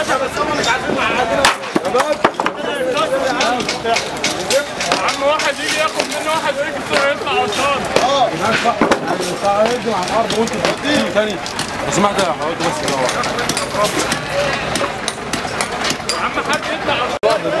باشا بس هم مش عارفين معادنا عم واحد يجي ياخد منه واحد ويجي السوق يطلع عطشان هيدوا على الأرض وانتوا تحطيه تاني لو سمحت يا حضرتك بس كده عم حد يطلع عطشان